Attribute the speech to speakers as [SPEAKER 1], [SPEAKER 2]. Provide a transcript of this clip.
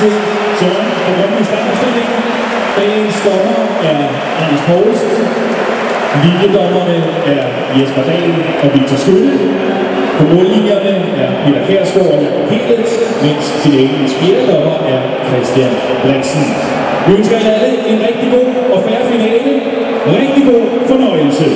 [SPEAKER 1] til Søren for Brøndby Startopstilling. Dagens dommer er Anders Poulsen. Linjedommerne er Jesper Dahl og Victor Skytte. På mållinjerne er Peter Kærsgaard og Jacob Helens, mens finalens fjerde dommer er Christian Blansen. Vi ønsker jer alle en rigtig god og færre finale. Rigtig god fornøjelse.